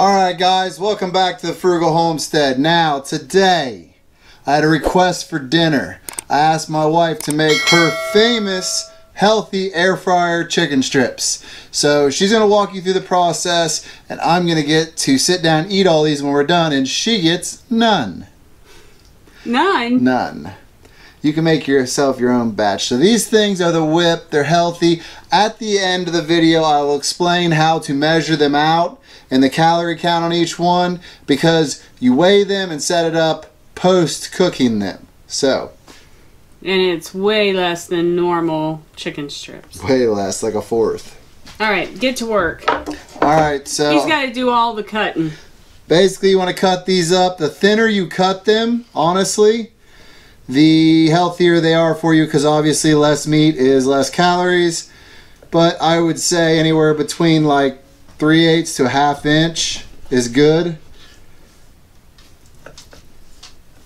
Alright guys, welcome back to the Frugal Homestead. Now, today, I had a request for dinner. I asked my wife to make her famous healthy air fryer chicken strips. So she's going to walk you through the process and I'm going to get to sit down eat all these when we're done and she gets none. None? None. You can make yourself your own batch. So these things are the whip. They're healthy. At the end of the video, I will explain how to measure them out and the calorie count on each one because you weigh them and set it up post cooking them. So, And it's way less than normal chicken strips. way less, like a fourth. All right, get to work. Alright, so He's got to do all the cutting. basically you want to cut these up. The thinner you cut them, honestly, the healthier they are for you because obviously less meat is less calories. But I would say anywhere between like 3 eighths to a half inch is good.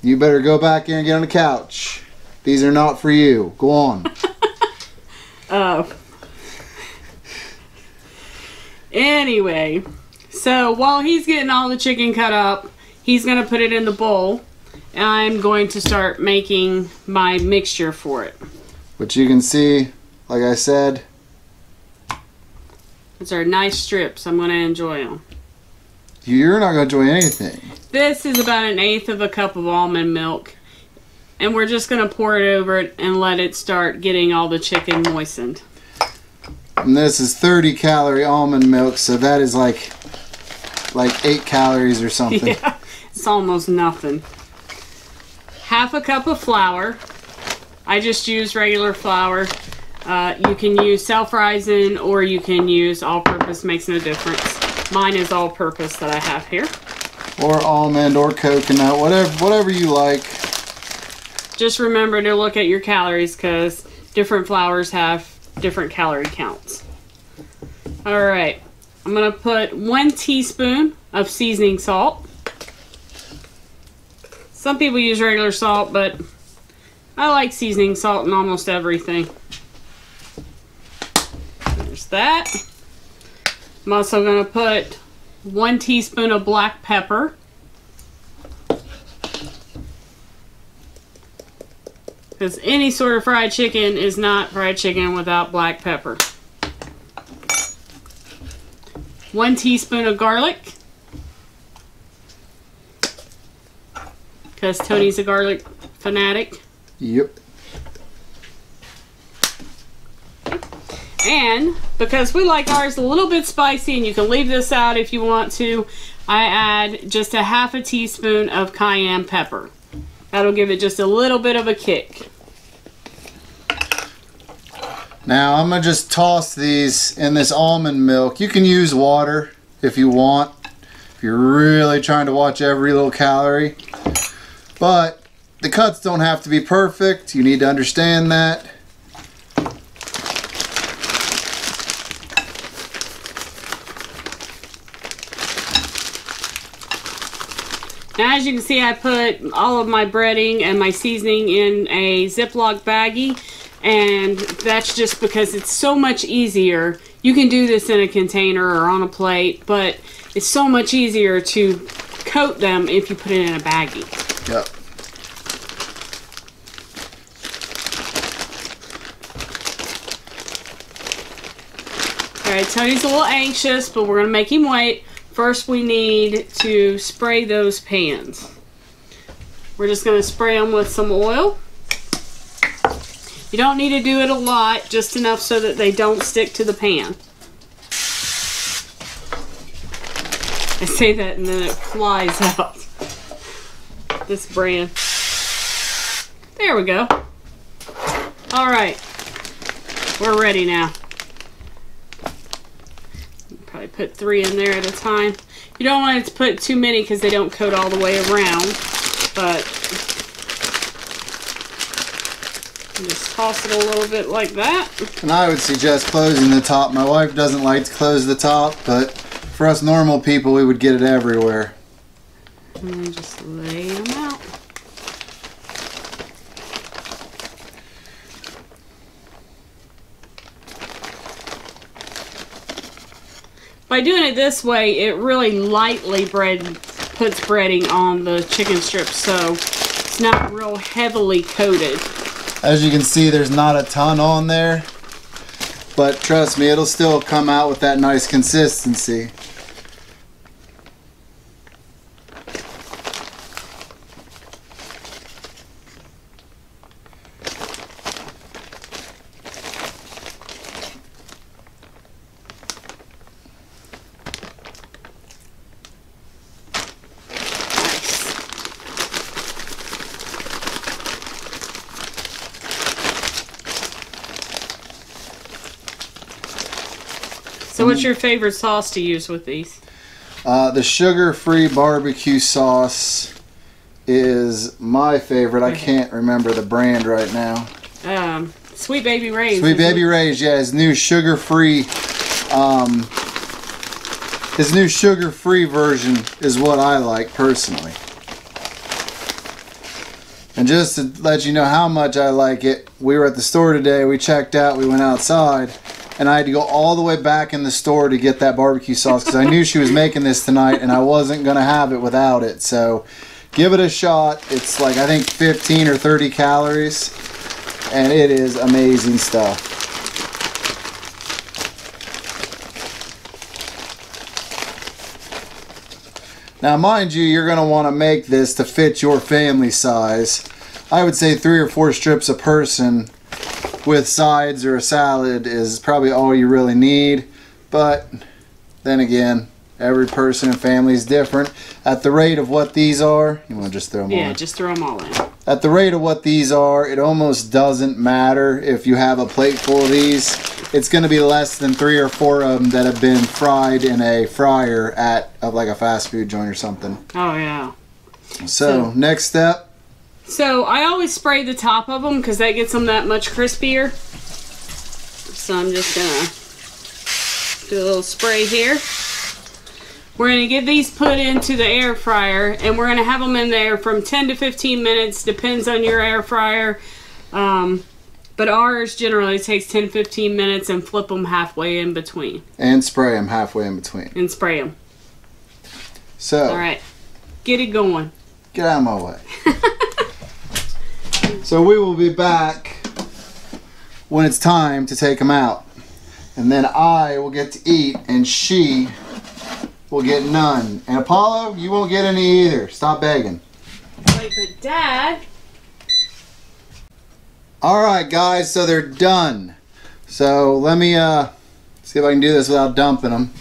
You better go back in and get on the couch. These are not for you. Go on. Oh. Anyway, so while he's getting all the chicken cut up, he's going to put it in the bowl. I'm going to start making my mixture for it. But you can see, like I said, These are nice strips. I'm going to enjoy them. you're not going to enjoy anything. This is about an eighth of a cup of almond milk. And we're just going to pour it over it and let it start getting all the chicken moistened. And this is 30 calorie almond milk, so that is like like 8 calories or something. Yeah, it's almost nothing. Half a cup of flour. I just use regular flour. Uh, you can use self-rising or you can use all-purpose, makes no difference. Mine is all-purpose that I have here. Or almond or coconut, whatever whatever you like. Just remember to look at your calories because different flours have different calorie counts. All right, I'm gonna put one teaspoon of seasoning salt. Some people use regular salt, but I like seasoning salt in almost everything. There's that. I'm also gonna put one teaspoon of black pepper. Because any sort of fried chicken is not fried chicken without black pepper. One teaspoon of garlic. Because Tony's a garlic fanatic. Yep. And because we like ours a little bit spicy, and you can leave this out if you want to, I add just a half a teaspoon of cayenne pepper. That'll give it just a little bit of a kick. Now I'm gonna just toss these in this almond milk. You can use water if you want, if you're really trying to watch every little calorie. But the cuts don't have to be perfect. You need to understand that. Now, as you can see, I put all of my breading and my seasoning in a Ziploc baggie, and that's just because it's so much easier. You can do this in a container or on a plate, but it's so much easier to coat them if you put it in a baggie. Yep. Alright, Tony's a little anxious, but we're going to make him wait. First, we need to spray those pans. We're just going to spray them with some oil. You don't need to do it a lot, just enough so that they don't stick to the pan. I say that and then it flies out. This brand. There we go. Alright. We're ready now. Probably put three in there at a time. You don't want to put too many because they don't coat all the way around. But just toss it a little bit like that. And I would suggest closing the top. My wife doesn't like to close the top, but for us normal people, we would get it everywhere. And then just lay them out. By doing it this way, it really lightly bread puts breading on the chicken strips, so it's not real heavily coated. As you can see, there's not a ton on there. But trust me, it'll still come out with that nice consistency. So what's your favorite sauce to use with these? Uh, the sugar-free barbecue sauce is my favorite. I can't remember the brand right now. Um, Sweet Baby Ray's. Sweet Baby? Ray's, yeah, his new sugar-free, um, his new sugar-free version is what I like personally. And just to let you know how much I like it, we were at the store today. We checked out. We went outside, and I had to go all the way back in the store to get that barbecue sauce because I knew she was making this tonight, and I wasn't gonna have it without it. So, give it a shot. It's like I think 15 or 30 calories and it is amazing stuff. Now, mind you, you're going to want to make this to fit your family size. I would say three or four strips a person with sides or a salad is probably all you really need. But then again, every person and family is different. At the rate of what these are, you want to just throw them all. Yeah, just throw them all in. At the rate of what these are, it almost doesn't matter if you have a plate full of these. It's going to be less than three or four of them that have been fried in a fryer at of like a fast food joint or something. Oh yeah. So, So- next step, So I always spray the top of them because that gets them that much crispier. So I'm just gonna do a little spray here. We're gonna get these put into the air fryer and we're gonna have them in there from 10 to 15 minutes, depends on your air fryer. Um, but ours generally takes 10 15 minutes and flip them halfway in between and spray them halfway in between. and spray them. So, All right, get it going. get out of my way. so we will be back when it's time to take them out. And then I will get to eat and she will get none. And Apollo, you won't get any either. Stop begging. Wait, but Dad. All right, guys, so they're done. So let me uh, see if I can do this without dumping them.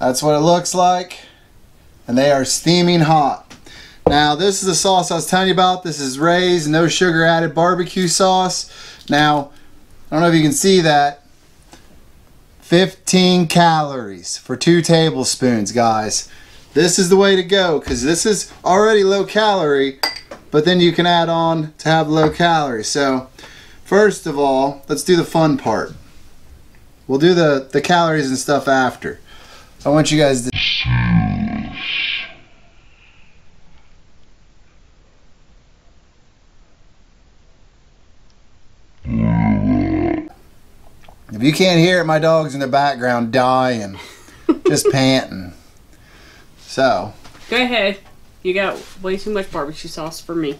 That's what it looks like. And they are steaming hot. Now, this is the sauce I was telling you about. This is Ray's no sugar added barbecue sauce. Now, I don't know if you can see that. 15 calories for two tablespoons, guys. This is the way to go because this is already low calorie but then you can add on to have low calorie. So, first of all, let's do the fun part. We'll do the, the calories and stuff after. I want you guys to. If you can't hear it, my dog's in the background dying, just panting. So, Go ahead. You got way too much barbecue sauce for me.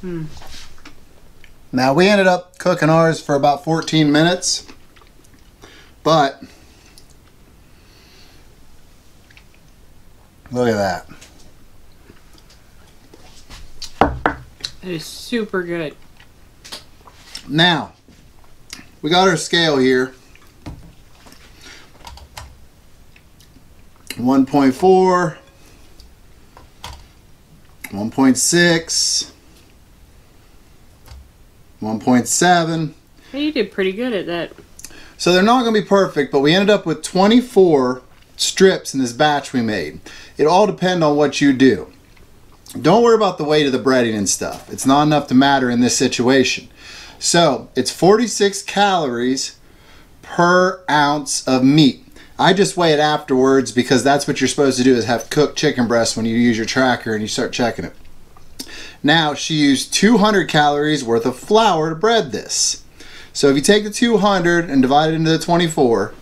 Hmm. Now we ended up cooking ours for about 14 minutes, but look at that. That is super good. Now we got our scale here. 1.4, 1.6, 1.7. Hey, you did pretty good at that. So they're not going to be perfect, but we ended up with 24 strips in this batch we made. It all depend on what you do. Don't worry about the weight of the breading and stuff. It's not enough to matter in this situation. So it's 46 calories per ounce of meat. I just weigh it afterwards because that's what you're supposed to do is have cooked chicken breast when you use your tracker and you start checking it. Now, she used 200 calories worth of flour to bread this. So if you take the 200 and divide it into the 24,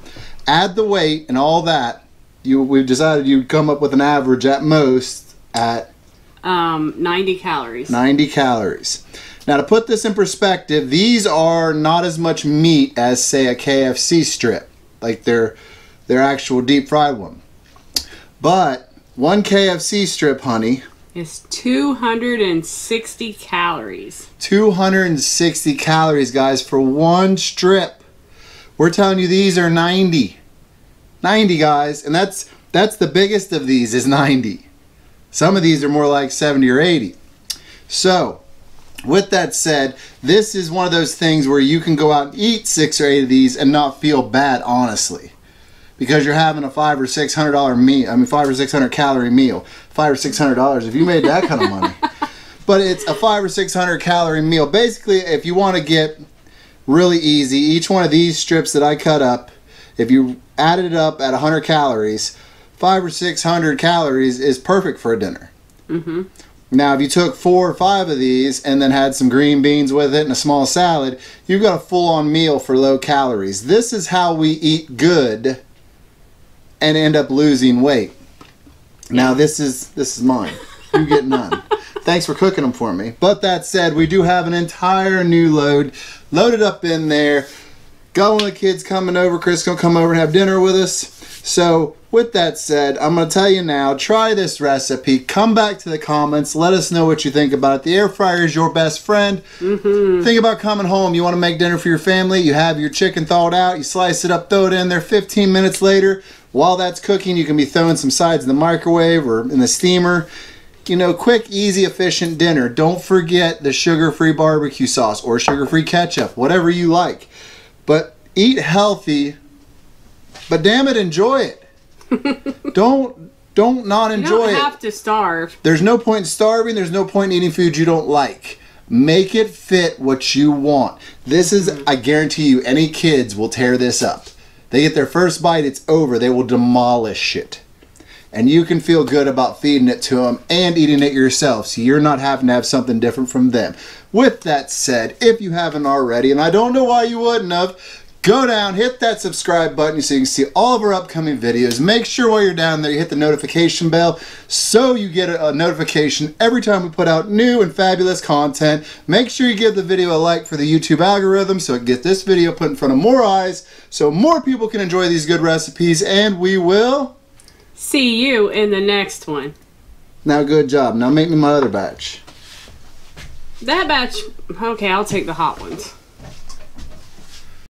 add the weight and all that, you we've decided you'd come up with an average at most at Um, 90 calories. 90 calories. Now, to put this in perspective, these are not as much meat as, say, a KFC strip, like their their actual deep fried one. But one KFC strip, honey, is 260 calories. 260 calories, guys, for one strip. We're telling you these are 90. 90, guys, and that's that's the biggest of these is 90. Some of these are more like 70 or 80. So, with that said, this is one of those things where you can go out and eat six or eight of these and not feel bad, honestly, because you're having a five or six hundred dollar meal. I mean, five or six hundred calorie meal. Five or six hundred dollars if you made that kind of money. But it's a five or six hundred calorie meal. Basically, if you want to get really easy, each one of these strips that I cut up, if you added it up at 100 calories, five or 600 calories is perfect for a dinner. Mm-hmm. Now, if you took four or five of these and then had some green beans with it and a small salad, you've got a full on meal for low calories. This is how we eat good and end up losing weight. Now, this is this is mine. You get none. Thanks for cooking them for me. But that said, we do have an entire new load loaded up in there. Got one of the kids coming over. Chris gonna come over and have dinner with us. So, with that said, I'm going to tell you now try this recipe. Come back to the comments. Let us know what you think about it. The air fryer is your best friend. Mm-hmm. Think about coming home. You want to make dinner for your family. You have your chicken thawed out. You slice it up, throw it in there. 15 minutes later, while that's cooking, you can be throwing some sides in the microwave or in the steamer. You know, quick, easy, efficient dinner. Don't forget the sugar free barbecue sauce or sugar free ketchup, whatever you like. But eat healthy, but damn it, enjoy it. don't don't not enjoy it. You don't it. have to starve. There's no point in starving. There's no point in eating food you don't like. Make it fit what you want. This is, mm-hmm. I guarantee you, any kids will tear this up. They get their first bite, it's over. They will demolish it. And you can feel good about feeding it to them and eating it yourself. So you're not having to have something different from them. With that said, if you haven't already, and I don't know why you wouldn't have, go down, hit that subscribe button so you can see all of our upcoming videos. Make sure while you're down there you hit the notification bell so you get a, a notification every time we put out new and fabulous content. Make sure you give the video a like for the YouTube algorithm so it gets this video put in front of more eyes so more people can enjoy these good recipes and we will. See you in the next one. Now good job. Now make me my other batch. That batch. Okay, I'll take the hot ones.